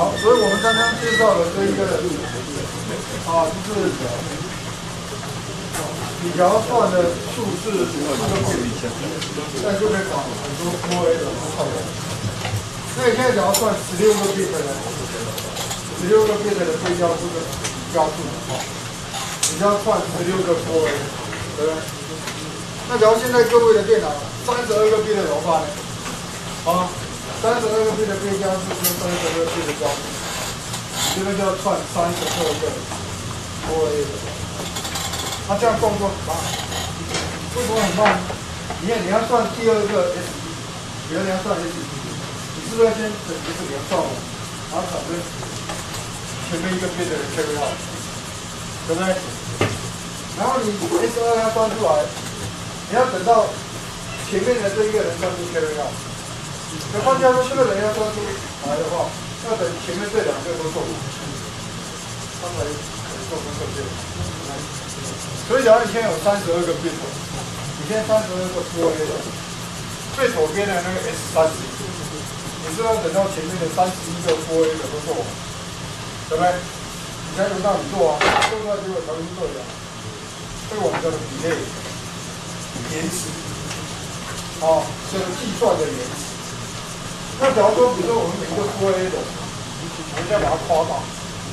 好，所以我们刚刚介绍的这一个啊，就是你条算的数是四个 bit，但就可以搞很多 4A 的套用。那你现在想要算十六个 bit 的，十六个 bit 的对焦数的标数啊，你要算十六个 4A，对不对？那假如现在各位的电脑三十二个 bit 怎么办呢？啊？三十二个 bit 的对焦是跟三十二个 bit 的交互，这个就要串三十二个 4A 的。那这样动作很慢，为什么很慢？你看你要算第二个 S，比如你要算 S，你是不是要先整个是连算完，然后找个前面一个 bit 的 carry out，对不对？然后你 S 二要算出来，你要等到前面的这一个人算出 carry out。那换句话说，这个人要算出来的话，要等前面这两个都做完，他才可能做出正确。所以，假如你现在有三十二个 bit，你现在三十二个 4A 的，最左边的那个 S 三十，你是要等到前面的三十一个 4A 的都做完，对不对？你才轮到你做啊，做出来结果才会是对的。这个我们叫做 delay，延迟，啊，这个计算的延迟。那假如说，比如说我们每一个负 A 的，我们要把它夸大，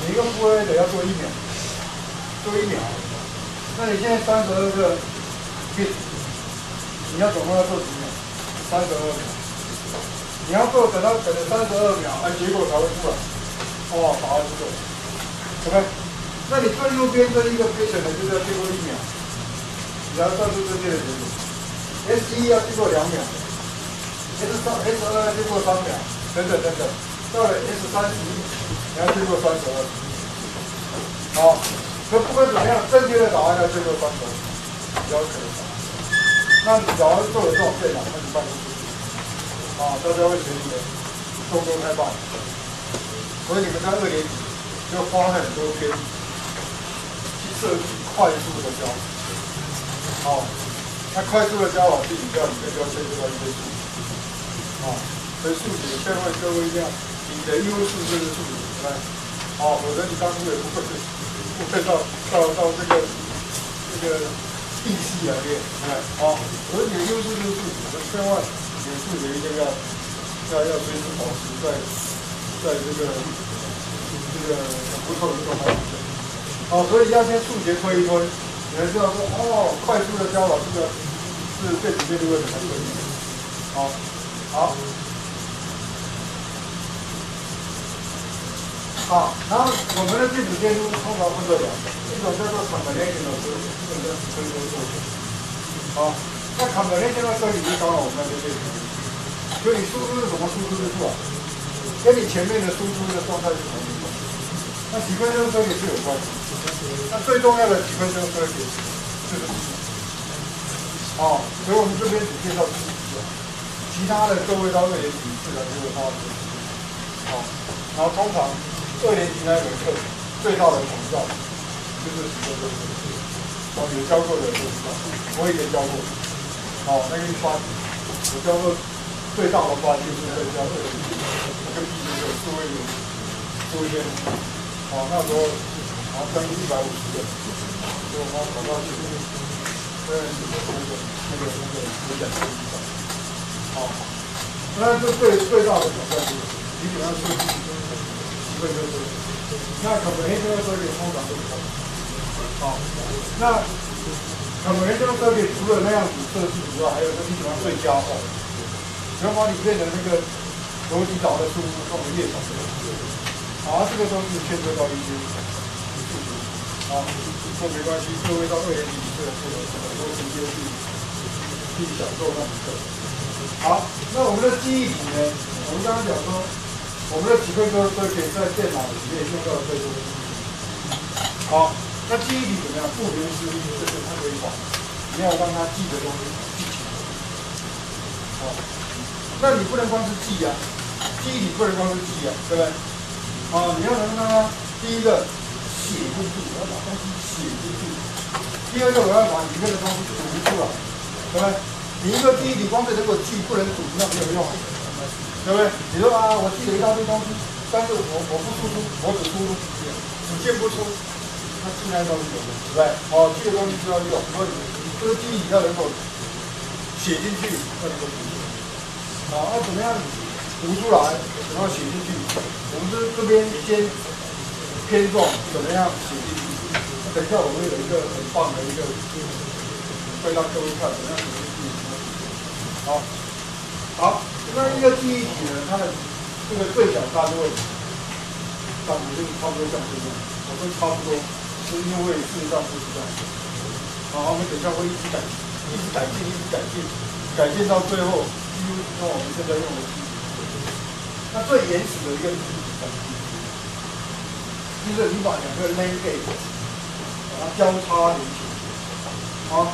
每一个负 A 的要做一秒，做一秒。那你现在三十二个你你要总共要做几秒？三十二秒。你要做等到等了三十二秒，哎，结果才会出来。哦，答案是对。OK，那你最右边这一个 bit 呢，就是要经过一秒，你要算出正确的结果。S 一要经过两秒。S 三 S 二要经过三秒，等等等等，到了 S 三十，你要经过三十二。好，可不管怎么样，正确的答案要经过三十二，比较可能。那假如做了这种电脑，那你办不出去。啊，大家会觉得你的动作太慢，所以你们在二年级就花很多篇去设计快速的教。好，那快速的教法，具体教你就要牵涉到一些。啊，所以数学千万各位一下，你的优势就是数学，对吧？好，否则你当初也不会不会到到到这个这个地系来练，对吧？好，所以你的优势就是数学，千万你的数学一定要要要随时保持在在这个这个很不错的状态。好，所以要先数学推一推，你才知道说哦，快速的教法这个是最直接的为什么可以？好。好，好，然后我们的这组建筑通常不做的，一种叫做 conventional 设计，这种叫非公共设计。好，那 conventional 设计影响了我们的这些，就你输出是什么输出的是吧，跟你前面的输出的状态是同一个。那几分钟设计是有关系，那最重要的几分钟设计就是，哦，所以我们这边只介绍。其他的各位到二年级自然就会发生。好，然后通常二年级那门课最大的挑战就是几个东西，哦，有教过的都知道，我也教过。好，那个一般我教过最大的关就是在教二年级，我跟毕业的四位有做一些，好，那时候好像将近一百五十个，所以我们考到就是二年级的那个那个那个有奖好，那这最最大的挑战就是，你怎样设计一个就是，那可能这个设计通常都比较好。那可能这个设计除了那样子设计以外，还有个你喜欢最佳化，要把里面的那个逻辑导的输入放的越少越好。这个都是牵涉到一些数学。好，这没关系，各位到二年级自然会有很多直接去去享受那门课。好，那我们的记忆体呢？我们刚刚讲说，我们的几个都都可以在电脑里面用到最多的记忆体。好，那记忆体怎么样？不流失，就是它可以保，你要让它记的东西记起来。好，那你不能光是记呀，记忆体不能光是记呀，对不对？啊，你要能让它第一个写进去，我要把东西写进去；第二个我要把里面的东西读出来，对不对？你一个记忆体光是如果记不能读，那没有用，对不对？你说啊，我记了一大堆东西，但是我我不输出，我只输入，只进不出，那进来东西有，对不对？哦，这个东西是要用，所以这个记忆要能够写进去，才能够读。好，那怎么样读出来？怎么样写进去？我们这这边先偏重怎么样写进去？等一下我们有一个很棒的一个，会让各位看怎么样。好，好，那一个记忆体呢，它的。这个最小差就会，差不多差不多像这样，我说差不多，是因为事实上不是这样。好，我们等一下会一直改，一直改进，一直改进，改进到最后，几乎用我们现在用的机器。那最原始的一个机器，就是你把两个 LAN gate，把它交叉连起，好，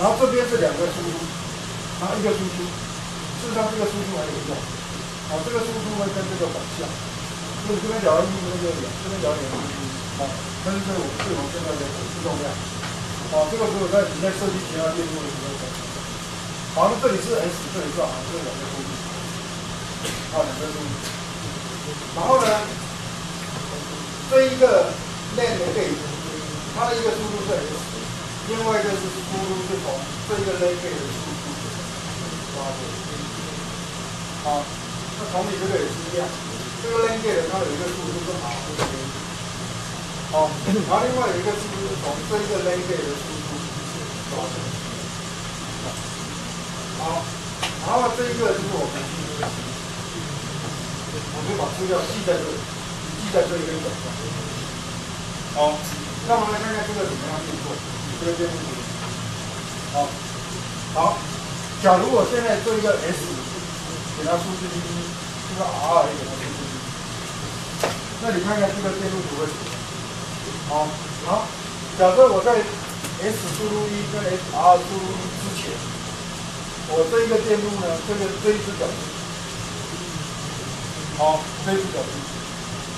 然后这边是两个输入，然后一个输出，事实上这个输出还有用。啊，这个输出会跟这个反向，就是这边聊一，这边就两，这边聊点输出，啊，但是这我们系统现在的自动量，啊，这个时候在你在设计其他电路的时候，好，那这里是 S，这里是 R，这两个输出，啊，两个输出，然后呢，这一个 NAND gate，它的一个输出是 S，另外一个是输出是从这一个 l a 的输出发出，好。那同理，这个也是一样。这个 LAN gate 它有一个输出是 R 这边，好，然后另外有一个输出是从这个 LAN gate 的输出发出。好，然后这一个就是我们我们把资料记在这里，记在这一根表上。好，那我们来看看这个怎么样运作，这个电路。好，好，假如我现在做一个 S，给它输出进去。R 给它输出，那你看看这个电路图会怎么？好，好，假设我在 S 输入一跟 S R 输入一之前，我这一个电路呢，这个这一只表示，好，这一只表示，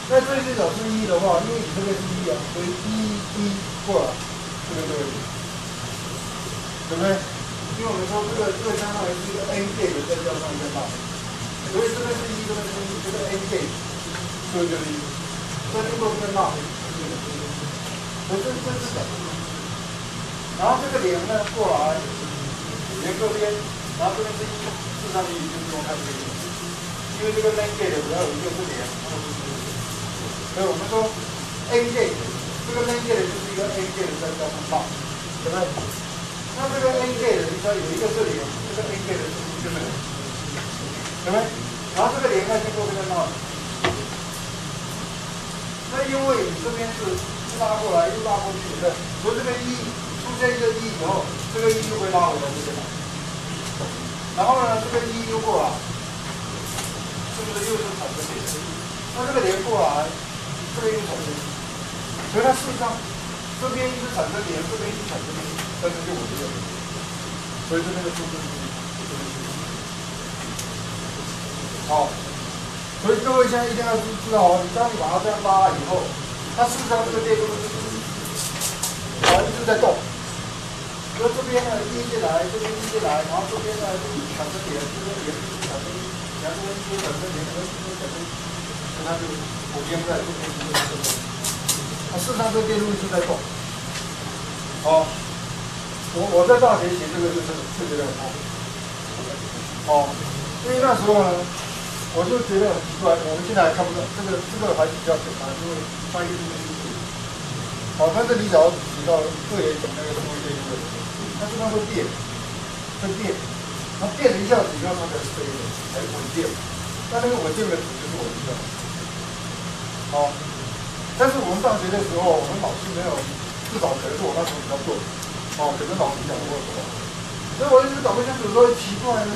那这一只表示一的话，因为你这个是一啊，所以一一过来，这个就会，对不对？因为我们说这个这个相当于是一个 N 倍的增加上一个大。所以这边是一，这边是一，这个 A gate，所以就是一，所以经过这个闹，所以这这是的。然后这个零呢过来，连这边，然后这边是一，四上面就不用看这个零，因为这个 A gate 主要有一个是零，所以我们说 A gate，这个 A gate 就是一个 A gate 在加上闹，对不对？那这个 A gate 你说有一个这里，这个 A gate 是不是就是零？对不对？然后这个连开经过这个闹，那因为你这边是拉过来又拉过去的，所以这个一出现一个一以后，这个一就会拉回来这边来。然后呢，这个一又过来，是不是又是产生点？那这个连过来，这边又产生，所以它事实上这边一直产生连，这边一直产生连，但是就我这个，所以这边的数字。好，所以各位现在一定要知道哦，你当你把它这样拉以后，它事实上这个电路啊一直在动。所以这边呢一进来，这边一进来，然后这边呢就产生点，这边也是产生，然后这边一产生点，这边一产生，跟它就普遍在这边一直在动。它事实上这个电路一直在动。好，我我在大学写这个就是特别的好。好，因为那时候呢。我就觉得很奇怪，我们现在还看不到这个，这个还比较简单，因为翻译这个意思。好，但是你只要提到个人讲那个什么电路，它经常会变，会变，它变了一下子以后，它才是飞的，才稳定。那那个稳定的图就是我知道。好，但是我们上学的时候，我们老师没有，至少可能是我那时候比较笨，哦，可能老师讲过什么，所以我一直搞不清楚，说奇怪呢，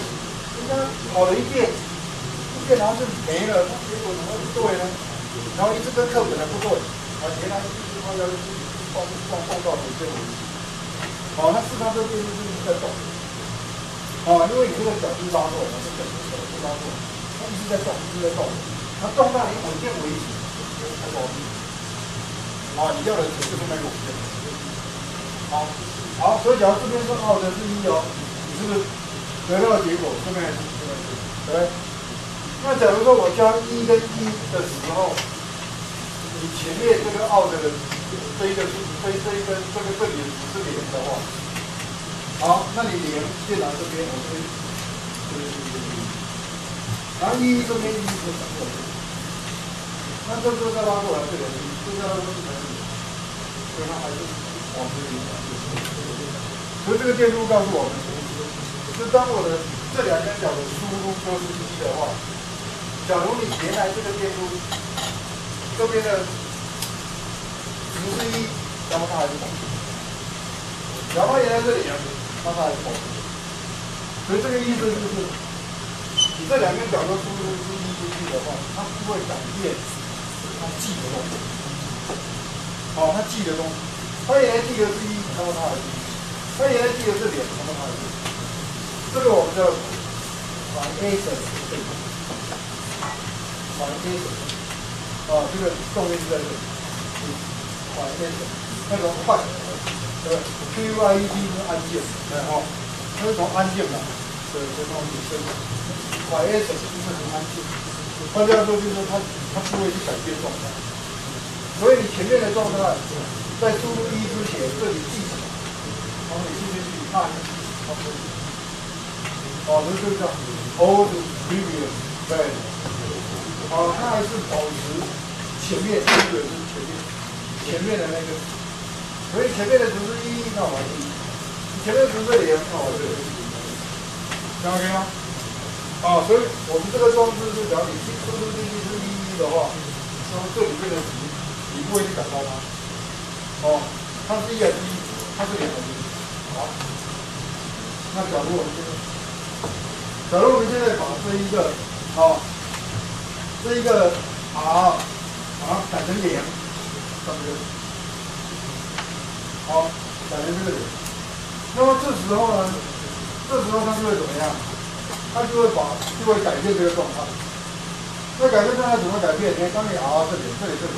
人家跑了一遍。电脑是没了，它结果怎么会对呢？然后一直跟课本的不对，啊，原来是一直放要放放放到水线为止。好，那事实上这个电路是一直在动，啊，因为你这个脚是拉过，这个脚是拉过，它一直在动，一直在动，它动到你稳定为止，才保密。啊，你要的就是这么一个稳定。好，好，所以假如这边是二的是一哦，你是不是得到的结果这边是这边是，对？那假如说我加一跟一的时候，你前面这个奥的这一个数这这一根这个这里是零的话，好，那你零就拿这边，我这边，然后一这边一就转过来，那这个再拉过来这边，这个拉过来这边，所以它还是往这边转。所以这个电路告诉我们，是当我的这两根脚的输入都是一的话。假如你原来这个电路这边的值是一，那么它还是保持。假如原来这里，那它还是保持。所以这个意思就是，你这两根角都输入是一出去的话，它不会改变它记的东西。好，它记的东西，它原来记的是一，那么它还是；它原来记的是零，那么它还是。这个我们叫反 A 的。反 A 手啊，这个动力是在这里，反 A 手，那个快，对吧？Q I E D 是按键，对哈，它是从按键嘛，对，从那里升，反 A 手是从按键，换句话说就是它它不会去改变状态，所以你前面的状态在输入一之前，这里记从你进去去按，好，好，这就叫 old previous，对。好，它还是保持前面，这个是前面，前面的那个，所以前面的值是一，那我一，前面的值是零，那我就 OK 吗？啊，所以我们这个装置是，假如你输入进去是一的话，那么这里面的值你不会去改它吗？哦，它是一还是一？它是零还是一？好，那假如我们现在，假如我们现在把这一个，好。这一个 R，把它改成零，上边，好，改成这个零。那么这时候呢，这时候它就会怎么样？它就会把，就会改变这个状态。那改变状态怎么改变？你看，当你 R 这里，这里这里，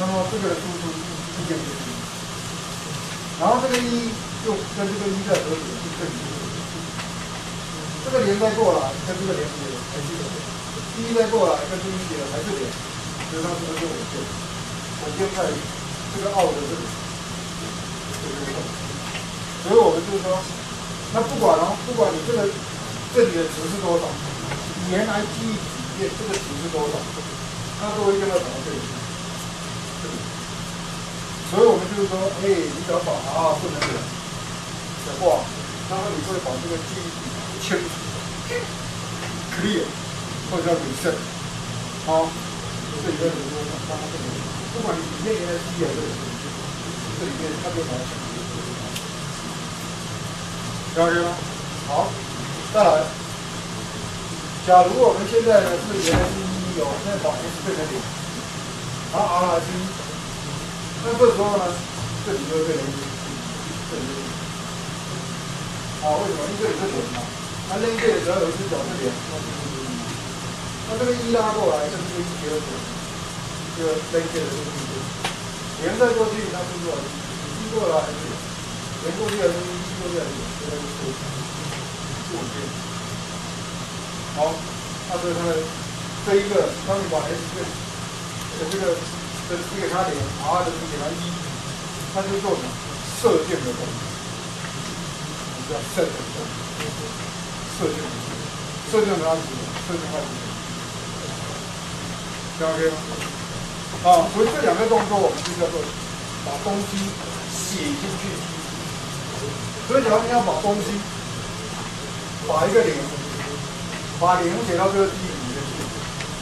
那么这个输出一变成一，然后这个一就跟这个一在合起，就这里，这个连再过来，跟这个连接还记得。一再过来，跟这一点还是点，所以它是不是就稳定？稳定在这个奥的这里，这个。所以我们就是说，那不管哦，不管你这个这里的值是多少，原来记忆体里面这个值是多少，它都会跟到什么这里？这里。所以我们就是说，哎，你只要把 R 不能点的话，那么你会把这个记忆清除，clear。或者叫谨慎，好，这里面很多，它这里，不管你里面原来是有的，这里面它就好。了解吗？好，再来。假如我们现在呢是原来是一有，现在把 S 变成零，然后 R 是一，那这时候呢，这里就会变成一，这里。啊，为什么？因为这里是零嘛，它连接的只要有一只角是零。那这个一拉过来，这是一结合组，这个连接的这个地方，连再过去，它是不是一过来还是连过去还是一过去还是这个是不稳定。好，那所以它的这一个，当你把 S 变，这个这值给它零，R 的值给它一，它就做成射箭的动作，叫射箭动作，射箭，射箭它是射箭它是。OK 吗？啊，所以这两个动作我们就叫做把东西写进去。所以假如你要把东西把一个零，把零写到这个记忆里面去，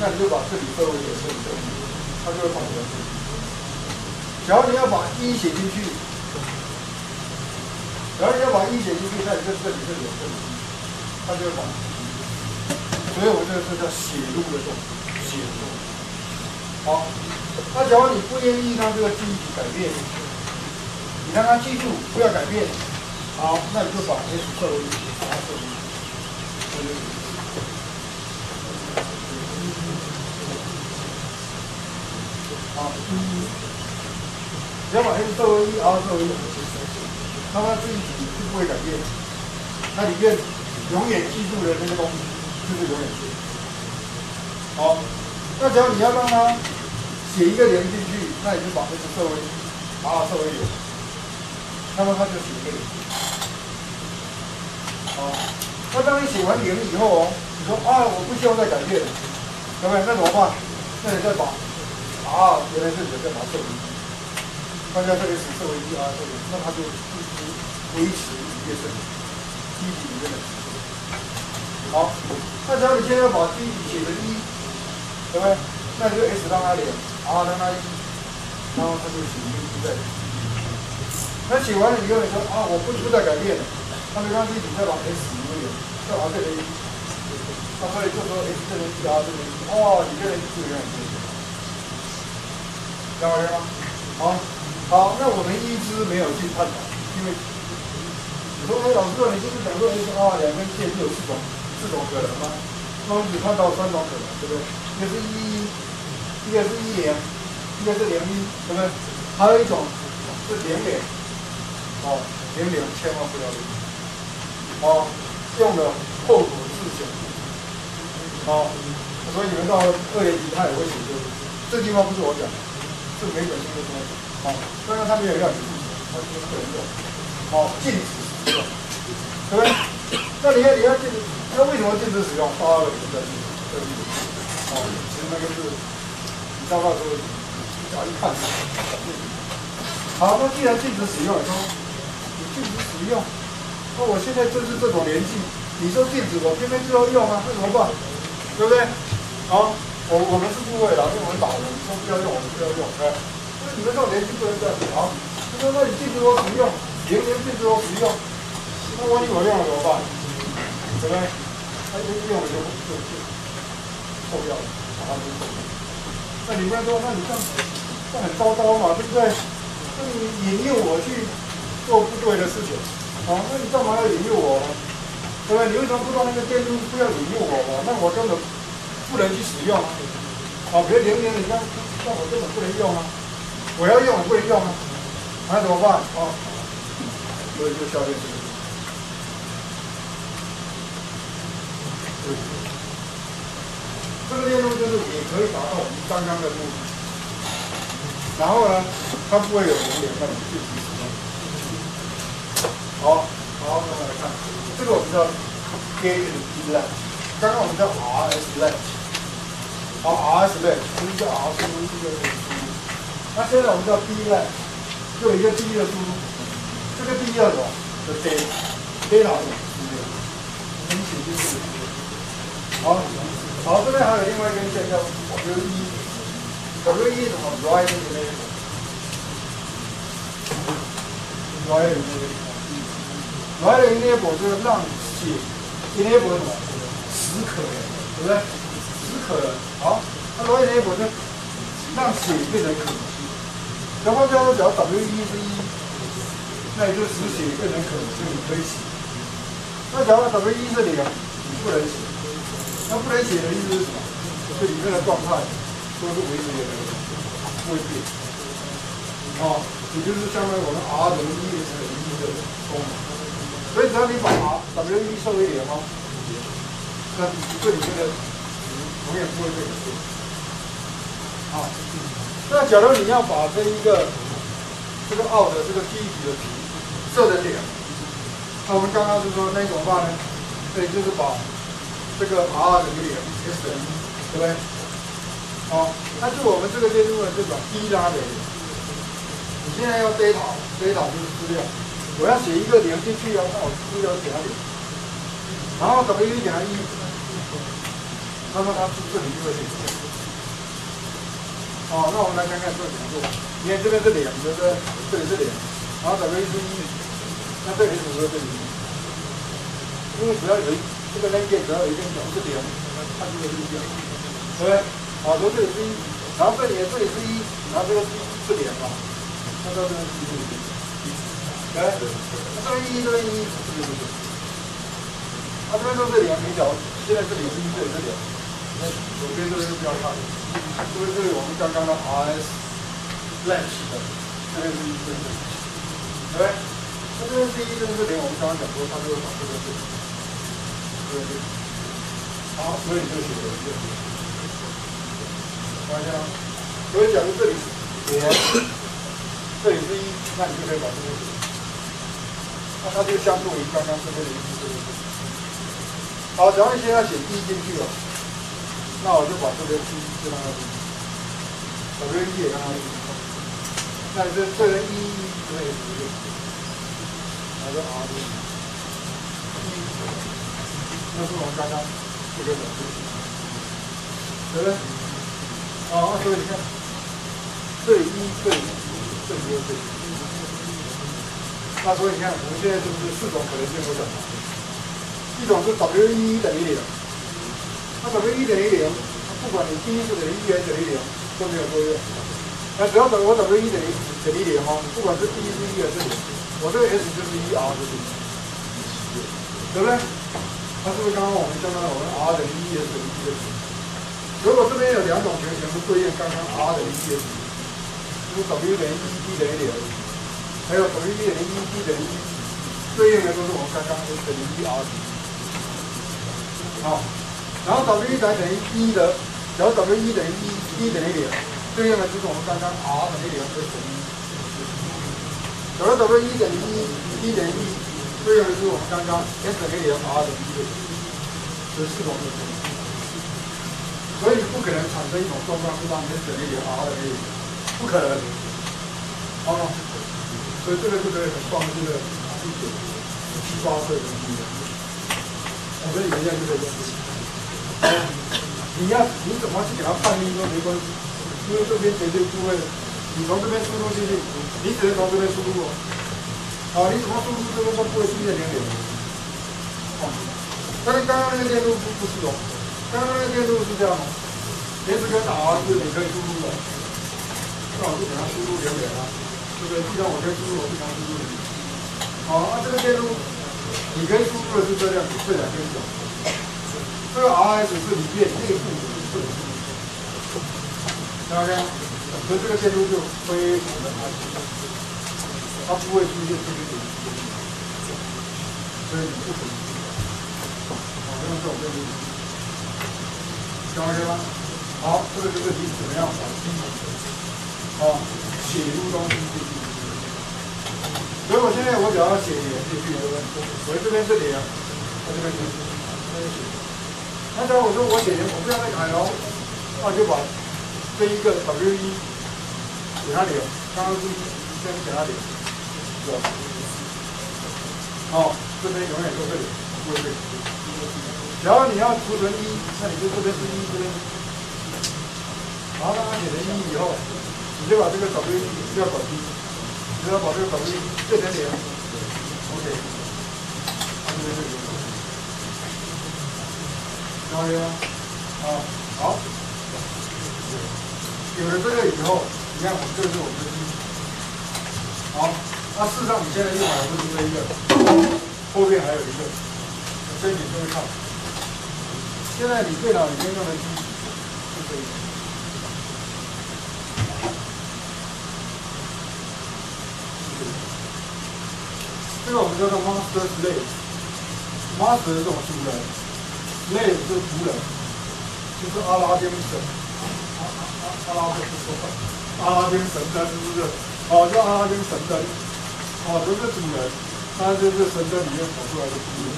那你就把这里设为零，这里设为它就会跑出来。假如你要把一写进去，然后要把一写进去，那你就这里这里这里，它就会跑。所以我们这个是叫写入的动作，写入。好，那假如你不愿意让这个记忆改变，你让它记住不要改变，好，那你就把 S 设为把它设为对对对。好，只要把 S 设为一，R 设为一，那么记忆体就不会改变，那里面永远记住的那个东西就是永远是。好，那只要你要让它写一个连进去，那你就把这个设为 R 设为零，那么它就写一个零。好，那当你写完零以后哦，你说啊，我不需要再改变，对不对？那怎么办？那你再把啊原来这里的再把它设为一，大家这里是设为一 R 设为，那它就一直维持一个顺一级里面的。好，那只要你现在把第一写成一，对不对？那就 S 让它零，R 让它一，然后它就写一一在。那写完了以后，你说啊，我不不再改变了，那没关系，你再把 S 一个再把这里，那所以就说 S 这边一，R 这边一，哦，你这边是有点多，了解吗？好，好，那我们一支没有去探讨，因为你说，老师，你就是讲说 S R 两根线是有四种。四种可能吗？那我们只看到三种可能，对不对？一个是一，一一个是一零，一个是零一，对不对？还有一种是零零，哦，零零千万不要零，哦，用的后果自详，哦，所以你们到二年级他也会写这个，这地方不是我讲，是没本书都说，好，当然他没有要你自己，他就是个人用，好，禁止使用，对不对？那你要你要禁止。那为什么禁止使用？发了一个这个例子，哦，其实那个是，你到那时候，你只要一看，好，那既然禁止使用，说你禁止使用，那我现在就是这种年纪，你说禁止，我偏偏就要用啊，那怎么办？对不对？好，我我们是部位老师，我们老人，说不要用，我们不要用，对，你们这种年纪不能这样子啊。他说那你禁止我使用，年年禁止我使用，那万一我用了怎么办？对不对？他用了就就就臭掉了，把它给臭掉。那你们说，那你这样这很糟糕嘛，对不对？那你引诱我去做不对的事情，啊，那你干嘛要引诱我呢？对不对？你为什么不知道那个电路不要引诱我嘛？那我根本不能去使用啊！啊，别零零，你看，那我根本不能用啊！我要用我不能用啊！那怎么办？啊，所以就消灭这个。这个电路就是也可以达到我们刚刚的目的，然后呢，它不会有连连的进行使用。好，好，我们来看，这个我们叫 gate latch，刚刚我们叫 RS l e t 好，RS latch，这是叫 R 输入，这个。那现在我们叫第一个就一个第一个输入，这个第一个什么？就 A，A 老种，对不？就是好。好，这边还有另外一根线叫 R1，这 R1 怎么 draw 在里面？draw 在里面，draw 在里面，我这个让水 enable 什么？可渴，对不对？使渴，好，那 draw enable 就让水变成可能。然后叫做只要 W 一是一，那也就只写变成可，就你可以写。那假如 W 一是零，你不能写。那不能写的意思是什么？这里面的状态都是维持原来的，不会变。啊，也就是相当于我们 R 等于一乘以一的功能。所以只要你把 R W 一设为零哦，那这里面的永远不会被改变。啊，那假如你要把这一个这个奥的这个基体的值设成零，那我们刚刚是说那怎么办呢？对，就是把这个 R 等于零，S 等于，对不对？好，那就我们这个电路呢，就把 D 拉给零。你现在要 data，data 就是资料，我要写一个零进去啊，那我资料写它零，然后 W 给它一，那么它这里就会写出来。好，那我们来看看这怎么做。你看这边是零，对不对？这里是零，然后 W 是一，那这里是不是这里？因为只要有一。这个连接只要有一根表是零，它就会是一，对不对？好，这里是一，然后这里这里是一，然后这个是是零嘛？看到这个是一，对，这个一这个一，这个是零，它这边都是零，没角，现在这里是一，这里是零，那左边这个是标差的，这个是我们刚刚的。RS latch 的，这边是一，这边是零，对不对？那这边是一，这边是零，我们刚刚讲过，它就会把这个是。好，所以就写了一个。看一下，所以假如这里是零，这里是一，那你就可以把这个，那它就相当于刚刚这边的。一这边。好，假如你现在写一进去了，那我就把这边一就让它进去，把这边一也让它进去。那这这边一可以直接，把这 R 进去。那是我们刚刚这个的，对不对？啊，所以你看，这里一，这里这里又这里，那所以你看，我们现在是不是四种可能性会找？一种是 W 一等于零，那 W 一等于零，不管你第一是等于一还是等于零都没有作用。那只要等我等于一等于等于零哈，不管是第一是一还是零，我这个 S 就是一 R 就是，对不对？那是不是刚刚我们相当于我们 R 等于一 S 等于一的如果这边有两种情形是对应刚刚 R 等于一 S，就是 W 等于一，D 等于零，还有等于一等于一，D 等于一，对应的都是我们刚刚 S 等于一 R 好，然后 W 等于一的，然后 W 一等于一一等于零，对应的就是我们刚刚 R 等于零 S 等于一。假如 W 一等于一一等于一。对应的就是我们刚刚 S 等于零，R 等于一，这是四种可能，所以不可能产生一种状况是让 S 等于零，R 等于零，不可能，好吗？所以这个就可以很放心的拿去写七八岁的东西。我们原先就这个，你要你怎么去给它判定都没关系，因为这边绝对不会，你从这边输入进去，你只能从这边输入。好，你怎么输入这个都不会出现零点。但是刚刚那个电路不不是哦，刚刚那个电路是这样哦，S 跟 R 是你可以输入的，那我就给它输入零点了，对不对？既然我可以输入，我就给它输入零。好，那这个电路你可以输入的是这样，这两根走。这个 RS 是里面内部的是这大家看，所以这个电路就非常的安全。它不会出现这个点，所以你不可能。好，这样做对不对？讲完了吗？好，这个就是你怎么样把基础啊写入东西进去。所以我现在我只要写进去，对不对？我这边是点，我这边是写。那假如我说我写点，我不要再改哦，那就把这一个 W 一给它点，刚刚是先给它点。好，这边永远都会不会变。只要你要储存一，那你就这边是一，这边。然后当它写成一以后，你就把这个 W 一不要搞低，只要把这个 W 变成零。OK。是零。加油！啊，好。有了这个以后，你看，我这是我们的一。好。那事实上，你现在用的不是这一个，后面还有一个，我这你就会看。现在你电脑里面用的机是这个，这个我们叫做 master slave，master 是什么主那也是仆人，就是阿拉丁神，阿阿阿阿拉丁说阿拉丁神灯是不是？哦，叫阿拉丁神灯。哦，这是主人，他就是神灯里面跑出来的主人。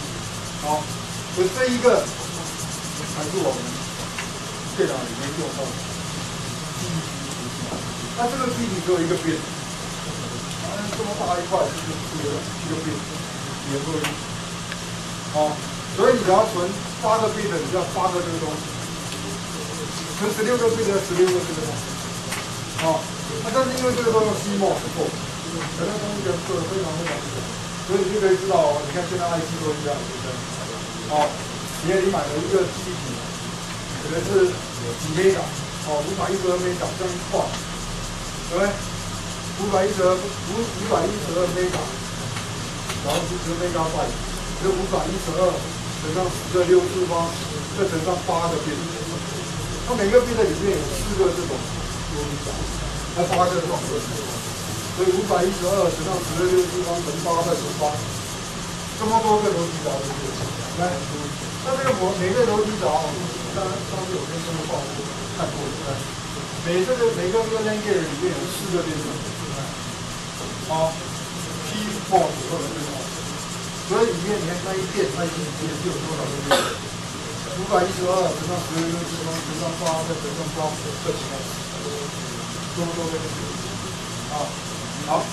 好，所以这一个才是我们电脑里面用到的。那这个记忆体只有一个边，啊，这么大一块就是一个一个边连在一起。好，所以你要存八个 bit，你要八个这个东西；存十六个 bit，十六个这个东西。好，那但是因为这个都用 CMOS 做。可能东西做的非常非常多，所以你就可以知道，你看现在 IC 都是这样，对不对？哦，你看你买了一个机体，可能是几 mega，哦，五百一十二 mega 这样一块，对不对？五百一十二五五百一十二 mega，然后是十 mega byte，这五百一十二乘上十的六次方，再乘上八个边，它每个边的里面有四个这种逻辑闸，那八个这种逻辑。所以五百一十二乘上十的六次方乘八再乘八，这么多个逻辑闸，对不对？来，那这个模每个逻辑闸，当然上次有跟各位报过看过，来。每这个每个这个 line gate 里面有四个变数，好，P four 左右的变数，所以里面你看那一片那一片就有多少个？五百一十二乘上十六乘上乘上八再乘上八，这几个，多不多个变数？啊，好。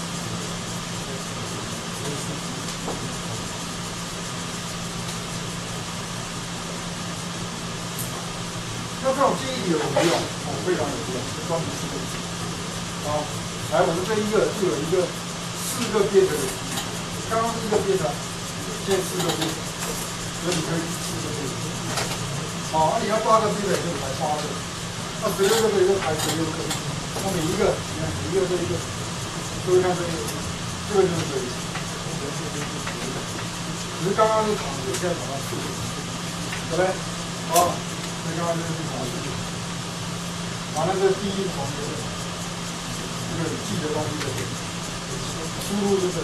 那这种记忆有什么用？哦，非常有用，专门四个字。好，来，我们这一个就有一个四个变的，刚刚一个变的，现在四个变，所以你可以四个变。好，那你要八个变的就排八个，那十六个的就排十六个。那每一个，你看一个这一个，都会看这个，这个就是这个。只是刚刚那个场数现在跑到四个，对不对？好。刚刚就是考试，完了这第一行就是这个记的东西的输入就是，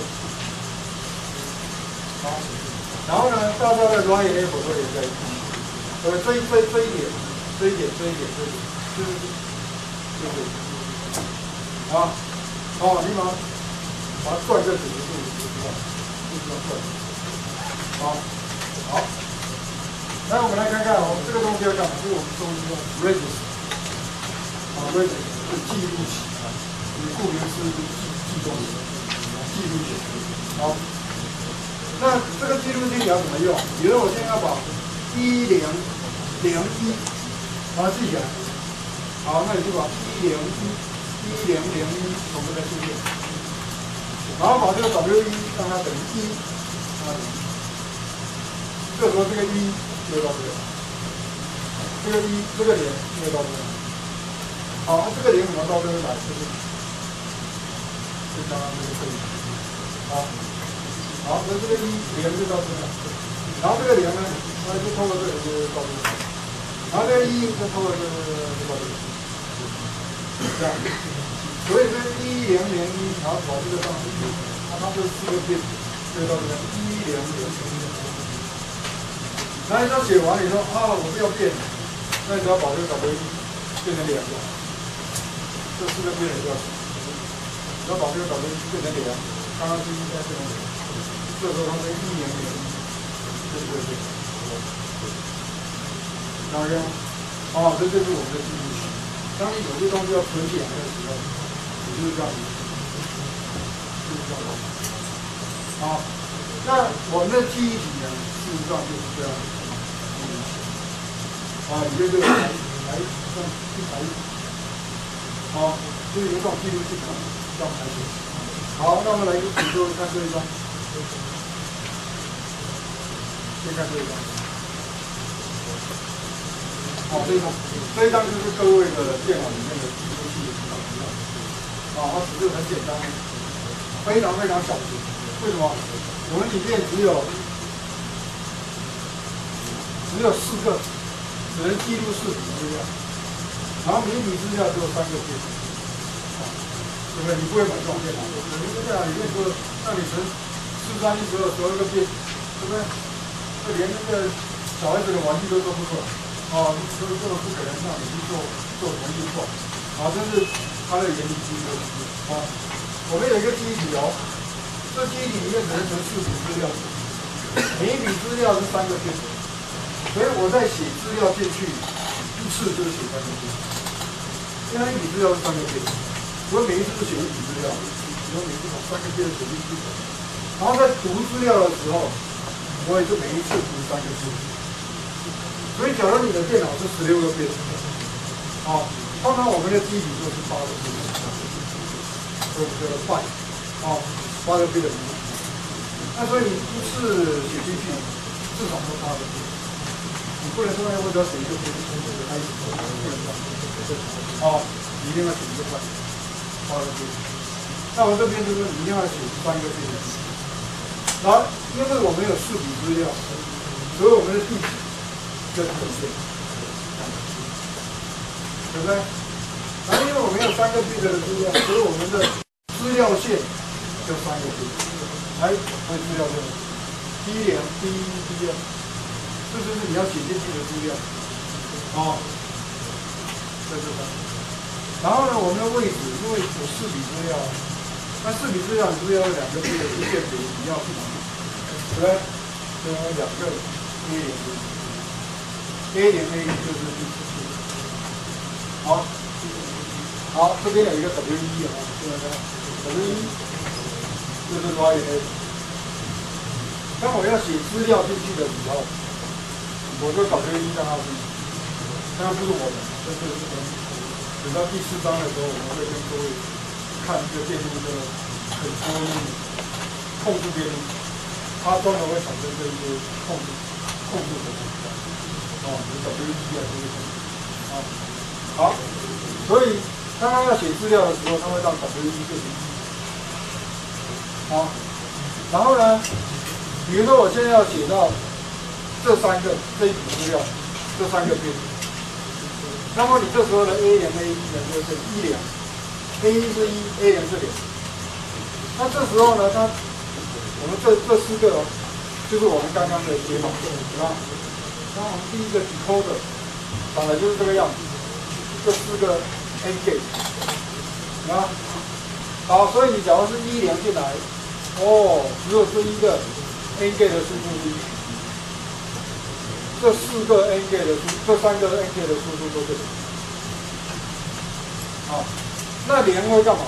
然后呢，大家的专业 level 都也在一起，呃，这一这这一点，这一点这一点这一点，就是就是啊，好，你把把它转个几十度，就知道，就知道转，好，好。来，我们来看看，我们这个东西要干嘛？就是我们说一个 register，啊，register 是记录器啊，你顾名思义记记东西，记录器。好，那这个记录器你要怎么用？比如我现在要把一零零一把它记起来，好，那你就把一零一一零零一从这边记录，然后把这个 W 一让它等于一，啊，这时候这个一。就到这个，这个一，这个零，就到这个。好，这个零怎么到这边来？就是，就刚刚这个这里。好，好，那这个一零就到这边，然后这个零呢，那就透过这里就到这边，然后这个一就透过这个就到这边，这样。所以这一零零一，然后把这个上去，它它这四个变，就到这边一零零。那你说写完，你说啊，我不要变，那你只要把这个 W 变成两个，这四个变一个，你要把这个 W 变成两，刚刚是应该这样，这时候它是一年年，对对对，哪样？哦，这就是我们的记忆器。当你有些东西要存起来的时候，你就是这样子，就是这样子。好，那我们的记忆体呢，事实上就是这样子。啊，里面就来来这样去排，好，就是有种记录器这样排序。好，那我们来一个比如看这一张，先看这一张。好，这一张，这一张就是各位的电脑里面的记录器的指标。啊，它只是很简单，非常非常小的。为什么？我们里面只有只有四个。只能记录视频资料，然后迷你资料只有三个 G，对不对？你不会买这种电脑，你这电脑里面就让你存四三一十二十二个 G，对不对？就连那个小孩子的玩具都做不出来，啊，所以这个不可能让你去做做什么运算，啊，这是它的原理基础。啊，我们有一个机体哦，这机体里面只能存四笔资料，每一笔资料是三个 G。所以我在写资料进去一次就是写三个 G，因为一笔资料是三个 G，我每一次都写一笔资料，然后每次把三个 G 的写进去，然后在读资料的时候，我也是每一次读三个 G。所以假如你的电脑是十六个 G，好，通常我们的基底就是八个 G，或者叫做 byte，好，八个 G 的。那所以你一次写进去至少是八个 G。你不能说要为了写一个，从这个开始，不能这样，哦，一定要写一个块，八个字。那我这边就是一定要写三个字。然后，因为我们有四笔资料，所以我们的地址就很线，对不对？然后，因为我们有三个地址的资料，所以我们的资料线就三个 bit。来，看资料线，D 零 D 一 D 二。这就是你要写进去的资料，哦，在这就是，然后呢，我们的位置因为有四笔资料，那四笔资料你是不是要有两个这个一线比比较对？就有两个 A 零 A 零 A 就是第四次。好，好，这边有一个 W 一啊，这个 W 一就是 Y A。当我要写资料进去的时候，我就 W 一在那边，当然不是我的，这是。等到第四章的时候，我们会跟各位看这个电路的很多控制电路，它专门会产生这些控制控制的东西啊，比如 W E 啊这些东西啊。好，所以当他要写资料的时候，他会让 W E 变成一。好，然后呢，比如说我现在要写到这三个这一组资料，这三个变。那么你这时候的 A 零 A 一呢就是一零，A 一是一，A 零是零。那这时候呢，它我们这这四个就是我们刚刚的解码，是吧？那我们第一个 decoder 长得就是这个样子，这四个 A gate，啊，好，所以你假如是一连进来，哦，只有这一个 A gate 的输出一。这四个 N gate 的输，这三个 N gate 的输出都对。好，那零会干嘛？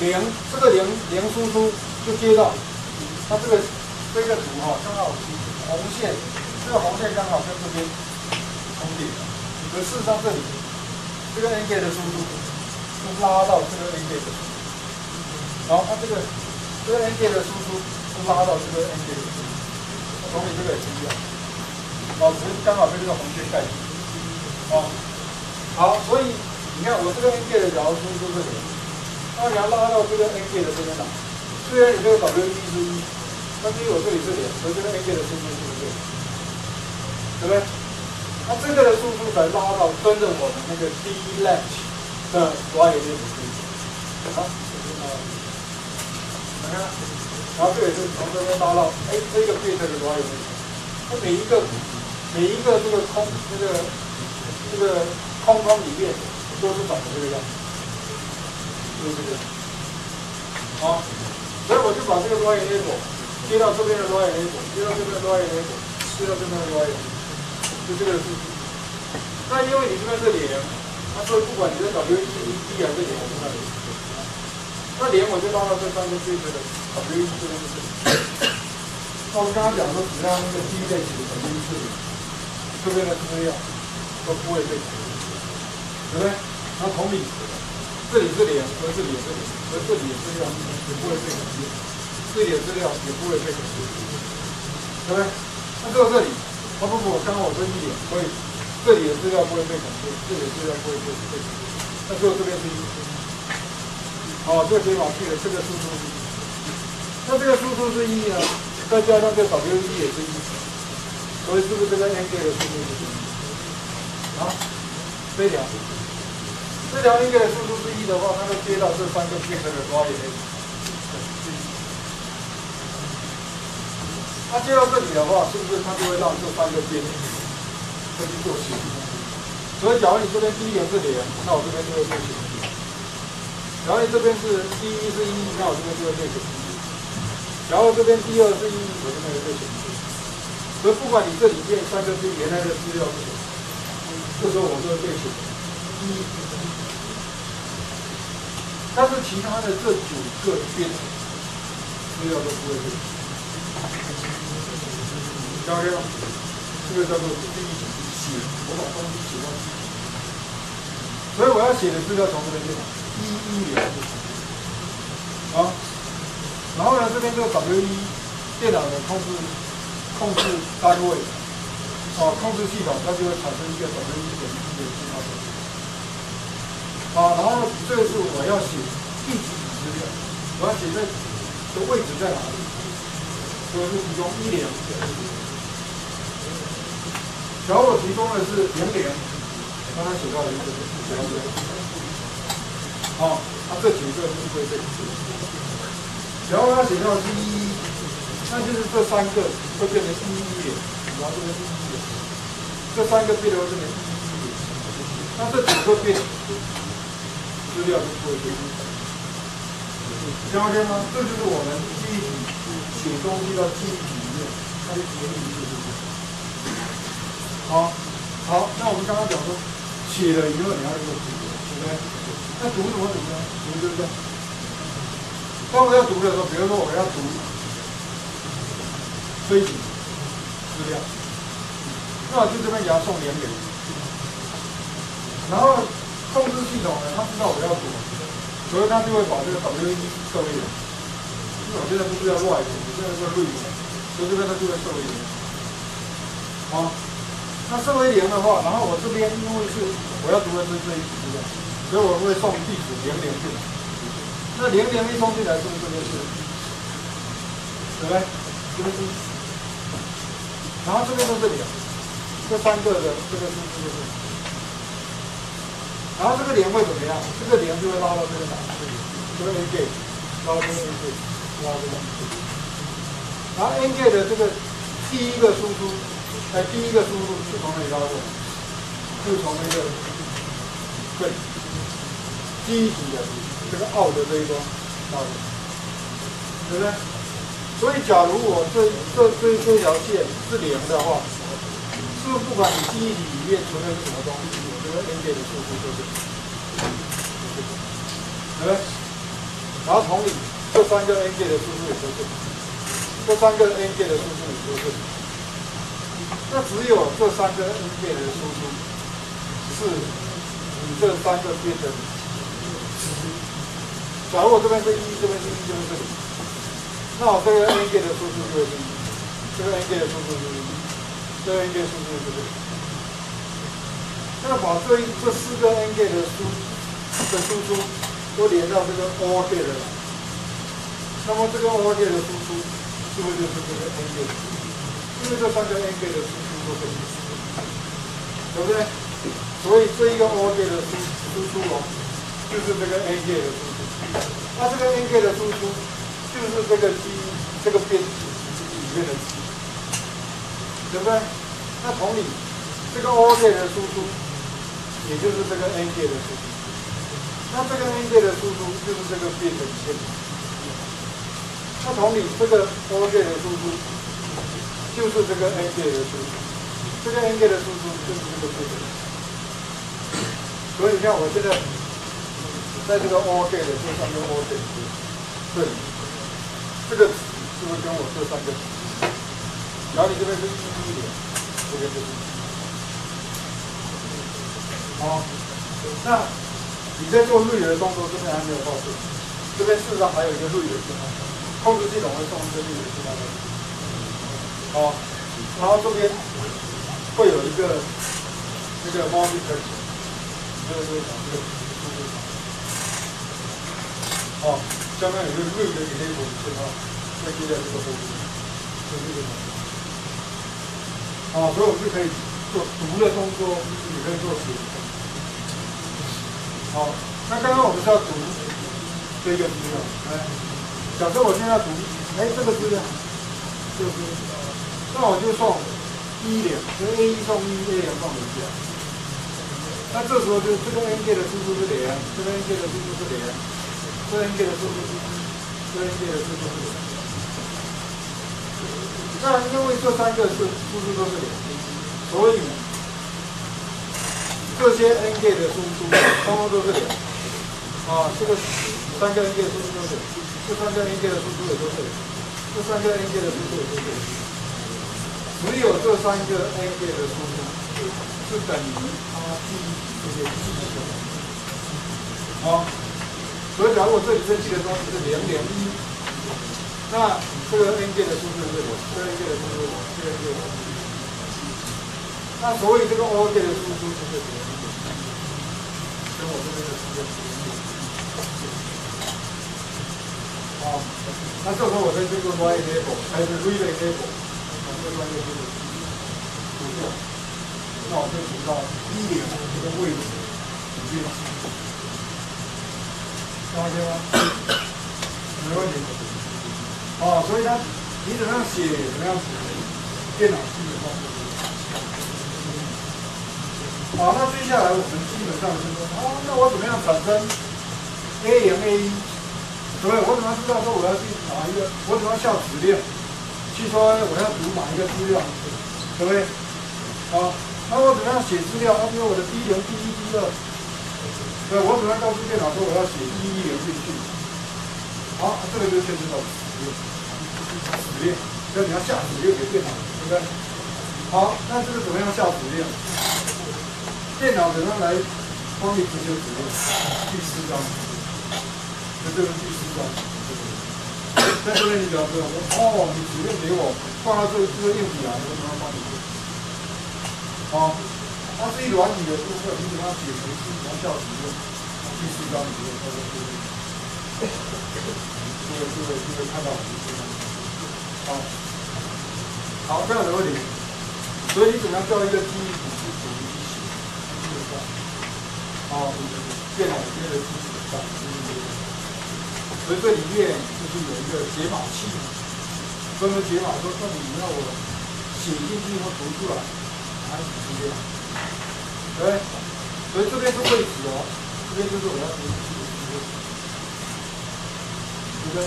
零这个零零输出就接到它这个这个图哈，刚好红线，这个红线刚好跟这边重叠。可事实上这里这个 N K 的输出是拉到这个 N K 的，然后它这个这个 N K 的输出是拉到这个 N gate 的，同理这个也是一样。哦，只是刚好被这个红线盖住。哦，好，所以你看我这个 N K 的角度是这里，那你要拉到这个 N K 的这边来。虽然你这个 W 一是一，但是我这里是零，所以这个 N K 的输出是不是，对不对？那这个的速度才拉到跟着我们那个 D latch 的 Y 链里去。好，你看，然后这也是从这边拉到，哎，这个变成了 Y 链，它每一个。每一个这个空，这个这个框框里面都是长的这个样子，就是这个，好，所以我就把这个 Y label 接到这边的 Y label，接到这边的 Y label，接到这边的 yna，就这个数字。那因为你这边是零，那所以不管你是 W 一、一还是零，我都那里。那零我就拉到这上面对这个 W 一这边是。那我们刚刚讲说，只要那个第一类型的 W 一是零。这边的资料都不会被改变，对不对？那同理，这里是零，和这里也是零，和这里的资料也不会被改变，这里的资料也不会被改变，对不对？那到这里，啊不不，刚刚我说一点，所以这里的资料不会被改变，这里的资料不会被被改变。那最后这边是一，好，这个解码器的这个输出是一，那这个输出是一呢，再加上这个 W 一也是一。所以是不是这个 N gate 的速度是一？啊，这条，这条 N K 的输出是一的话，它就接到这三个变成的多少也可以。它接到这里的话，是不是它就会让这三个变这去做写？所以假如你这边第一点是零，那我这边就会变成一；假如你这边是第一是一，那我这边就会变成一；假如这边第二是一，我这边就会变成。所以不管你这里面三个是原来的资料是什么，这时候我都会变成一，但是其他的这九个边资料都不会变。这个叫做第一写，我把东西写到第一。所以我要写的资料从这边进来，一一零，啊，然后呢这边这个 W 一电脑的控制。控制单位，啊，控制系统它就会产生一个等于一点一的信号值，啊，然后这个是我要写第几组资料，我要写在的位置在哪里，所以是提供一零。假如我提供的是零零，刚刚写到的一个是零零，好，它这几个就是会被假如它写到是一。那就是这三个会变成一一点，然后这边是一点，这三个变成这边一一点，那这九个变，资料就不会丢。听 OK 吗？这就是我们记忆体写东西到记忆体里面，它的原理就是。好，好，那我们刚刚讲说，写了以后你要一个读，对不对？那读怎么读呢？读对不对？当我要读的时候，比如说我要读飞行资料，那我就这边给他送连给。然后控制系统呢，他知道我要读，所以他就会把这个 W E 设为零。因为我现在不是要 write，现在是 read，所以这边它就会设为零。好，那设为零的话，然后我这边因为是我要读的是这一组的，所以我会送地址零零进来。那零零一送进来是不是这边是？对不对？这边是。然后这边都是零，这三个的这个数字就是。然后这个零会怎么样？这个零就会拉到这个哪？这个 n gate，拉到这个 n gate，拉这个。然后 A K 的这个第一个输出，哎，第一个输入是从哪里拉的？是从那个对第一级的这个 out 的这一端拉的，对不对？所以假如我这这这这条线是零的话，是不是不管你记忆体里面存的是什么东西？我这个 ng 的输出就是，对不对？然后同理，这三个 ng 的输出也都是，这三个 ng 的输出也都是。那只有这三个 n gate 的输出是你这三个变成假如我这边是一，这边是一，这边是零，那我这个 n gate 的输出就是一，这个 n gate 的输出就是一，这个 n gate 输出就是零。那把这这四个 n gate 的输的输出都连到这个 or gate 了，那么这个 or gate 的输出是不是就是这个 n gate？因为这三个 n 级的输出都是一致，对不对？所以这一个 or 的输输出哦，就是这个 n 级的输出。那这个 n 级的输出就是这个基这个编里面的基，对不对？那同理，这个 or 的输出。也就是这个 n 级的输出，那这个 n 级的输出就是这个变成线。那同理，这个 O 级的输出就是这个 ng 的输出，这个 ng 的输出就是这个变成。所以你看，我现在在这个 o gate 这三个 o gate 这里，这个是不是跟我这三个？然后你这边是一一点，这边就是。哦，那你在做滤的动作，这边还没有告诉。这边事实上还有一个滤的信号，控制系统会送一个滤的信号。好，然后这边会有一个那个 monitor，这个这个这个哦，下面有一个滤的 enable 信号，会接在这个后面，就这个。好，所以我们就可以做读的动作，也可以做写的。好，那刚刚我们是要读这个资料，哎，假设我现在要读，哎，这个资料，这个资料，那我就送一零，因为 A 一送一，A 零送零这样。那这时候就这个 N K 的输出是零，这个 N K 的输出是零，这个 N K 的输出是零，这个 N K 的输出是零。那因为这三个是输出都是零，所以。这些 N 阶的输出，通通都是零啊。这个三个 n gate 输出都是零，这三个 N 阶的输出也都是零，这三个 N 阶的输出也都是零。只有这三个 n gate 的输出是等于它记忆这些记忆的。好，所以假如我这里这记的东西是零零一，那这个 n 值的输出是我，这个 n gate 的输出，这个 n gate 的输出。那所以这个 o 值的输出就是零。跟我这边的时间不一样。好，那这时候我在这个 table，还是 read table，这个专业就是读掉，那我就读到一点这个位置里面。看见吗？没问题。哦，所以它你怎么样写，怎么样写，电脑基本上。好，那接下来我们基本上是说，哦，那我怎么样产生 A 零 A 一，对不对？我怎么知道说我要去哪一个？我怎么下指令？去说我要读哪一个资料，对不对？好，那我怎么样写资料？比如我的一零、D 一、D 二，对，我怎么样告诉电脑说我要写一一零进去？好，这个就牵涉到指令，指令，要你要下指令给电脑，对不对？好，那这个怎么样下指令？电脑怎么样来帮你执行指令？第四章，就这个第四章。在这边你比较知道，哦，你随便给我放到这个这个硬体啊，我怎么帮你做？好，它是一软体的部分，你怎么写程式，怎么下指令？第四章你就会操作这个，就会就会就会看到第四章。好，好这样的问题，所以你怎么样叫一个记忆体是属于机器？好，电脑里面的机器上。所以这里面就是有一个解码器，专门解码说到底你要我写进去或读出来，还是直接？对，所以这边是位置哦，这边就是我要读出的地方，对不对？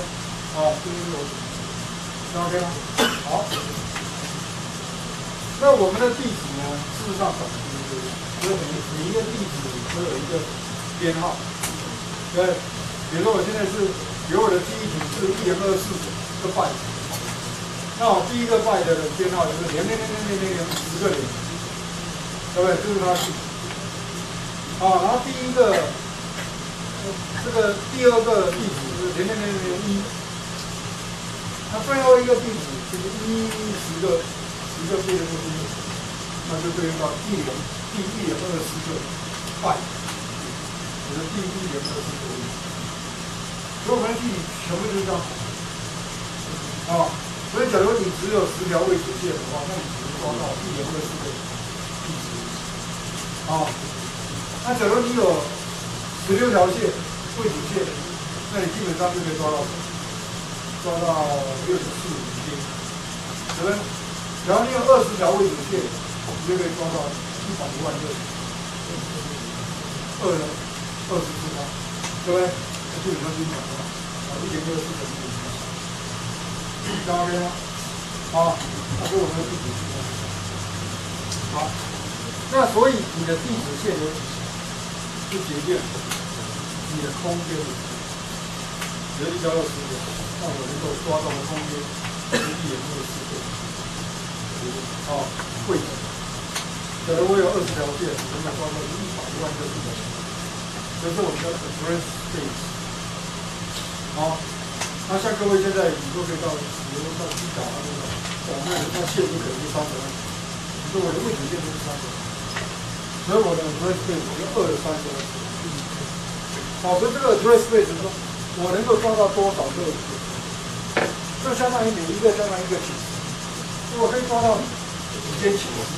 好，这边是我这 OK 吗？好，那我们的地址呢？事实上很清楚，所以每每一个地址都有一个编号，对，比如说我现在是。比如我的记忆体是一点二四个 byte，那我第一个 byte 的编号就是零零零零零零零十个零，对不对？就是它的。啊，然后第一个这个第二个地址是零零零零零一，那最后一个地址就是一十个十个变的数字，那就对应到一零第一零二十个 byte，就是第一零二十个。所以我们的地全部就是这样，啊，所以假如你只有十条位置线的话，那你只能抓到一零二四个地址，啊，那假如你有十六条线位置线，那你基本上就可以抓到抓到六十四五天，对不对？假如你有二十条位置线，你就可以抓到一百万个二二十四条，对不对？就你们经讲的，啊，一点六四的地址，加 OK 吗？好，那是我们的地址线。好，那所以你的地址线有几条？是决定你的空间的。比如一交六十条，那我能够抓到的空间是一点六四个。好，位置。假如我有二十条线，我能够抓到一百万个地址。这是我们的 address space。好，那像各位现在，你都可以到，比如到机场啊那种，那那线路可能就三十万，各位的位置线都是三十万，所以我的 address space 我要二三十万。好，所以这个 address space 说，我能够抓到多少个？就相当于每一个相当于一个寝室，我可以抓到五间寝室，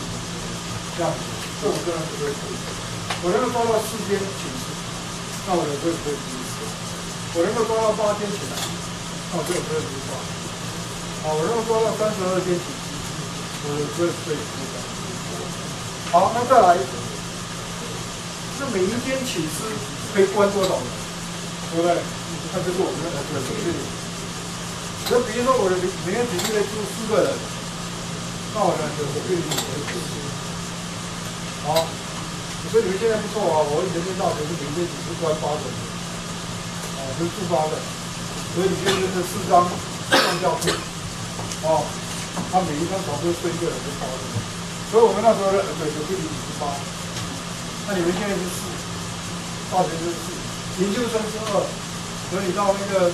这样子，这五个 address space，我能够抓到四间寝室，那我的 address space。我能够抓到八天起来，哦，这个可以不抓。好，我能够抓到三十二天起。好，那再来，这每一间寝室可以关多少人？对不对？那就是我们的这个数据。那比如说我的每每间寝室内住四个人，那我呢就我可以五个寝室。好，所以你们现在不错啊，我人民大学是每间寝室关八个人。是自发的，所以你现在是四张上教书，哦，他每一张床都睡一个人就八个人，所以我们那时候的对就比例是八，那你们现在是四，大学生是四，研究生是二，所以你到那个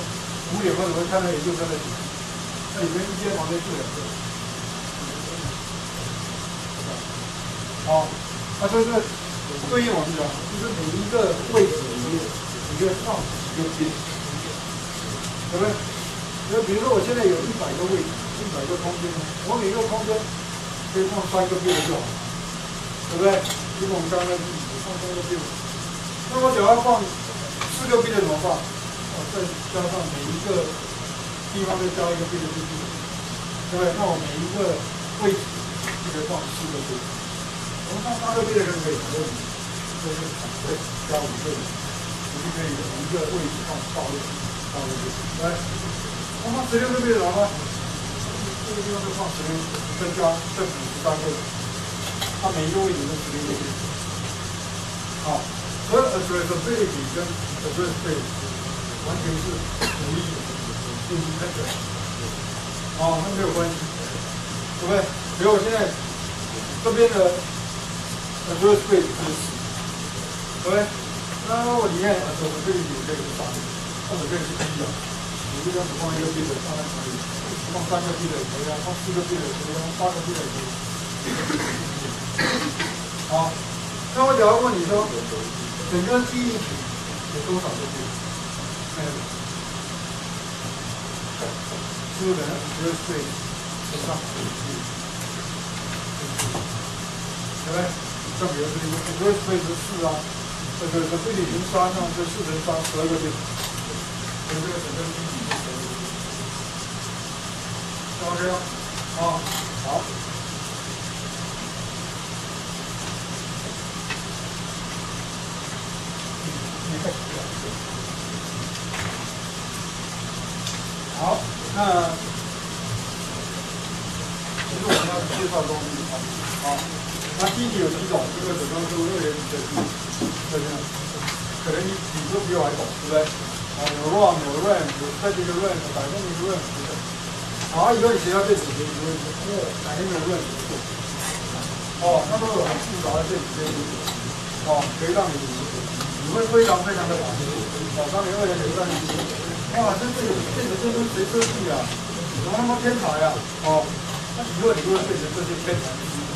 五点钟你会看到研究生的，那里面一间房间住两个，好，那这是对应我们讲，就是每一个位置里面一个上。有边，对不对？那比如说我现在有一百个位置，一百个空间，我每个空间可以放三个边就好，对不对？如果我们刚刚放三个边，那我想要放四个边怎么办？我再加上每一个地方再加一个边的进去，对不对？那我每一个位置就可以放四个边。我们放八个边的可不可以？可以，可以，加五个。就可以一个位置上到位，到位就行。来，我放十六个币了吗？这个地方就放十六，再加这五十三个，它每一个位置都十六个币。好，和 addressability 跟 addressability 完全是独立的，并不分开。好，那没有关系，对不对？比如我现在这边的 addressability 是十，对不对？那我里。面 addressability 可以是三，或者可以是一啊。你这边只放一个地雷放在哪里？放三个 bit 也可以啊，放四个 bit 也可以啊，八个 bit 也可以。好。那我假如问你说，整个记忆体有多少个 bit？哎，是不是只有对上？对不对？像比如这里，只有对是四啊，这个这这里零三啊，这四乘三十二个 bit，所以这个整个记忆体是 OK 吗？啊，好。好，那其实我们要介绍东西。啊，好，那机体有几种？这个只能是热源的可能你你都比我还懂，对不对？啊，有 ROM，有 RAM，有 static RAM，百分一个 RAM，对不对？好，以后你学到电子学，你会说，哦，哪天没有 RAM 怎么做？哦，那都有很复杂的电子电路，哦，可以让你你会非常非常的满意。哦，当年二点零三年，哇，真是电子电路谁设计啊？怎么那么天才啊？哦，那以后你就会变成这些天才的机子，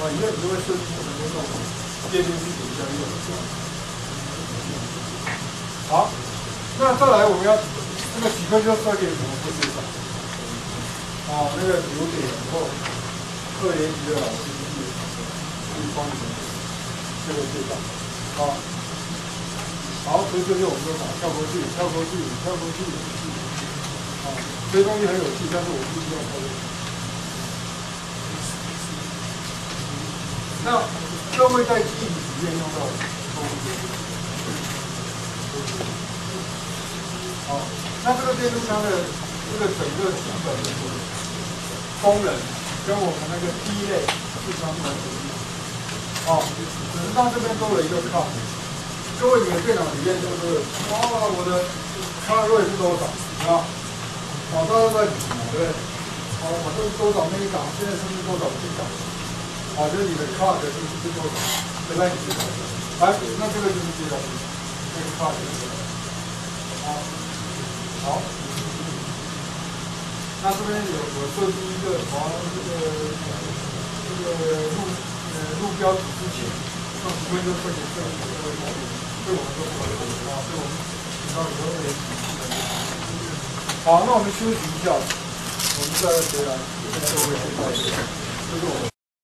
啊，以后你就会设计很多这种电路系统相应的。好，那再来我们要这个几颗就设计怎么会介绍？啊，那个有点以后二年级的老师去去帮你们这个介绍，啊。好，所以这就我们说法，跳过去，跳过去，跳过去，啊，这些东西很有趣，但是我不需要跳过去。那各位在记忆体里面用到东西，好，那这个变速箱的这个整个基本的功能，跟我们那个第一类是相同的。哦，只是它这边多了一个卡。各位，你的电脑里面就是，哇，我的卡位是多少？啊，好，大家在比，对不对？好，我这是多少那一档现在是不是多少这一档，就是你的卡的是是多少？对不对？来，那这个就是这个，这个卡就是好，好。那这边有我设计一个，好，这个这个路呃路标指之前，上十分钟会计设计这个模拟。对我们说不可以啊，对我们提高以后会好，那我们休息一下，我们再回来，再会再见，这是我们。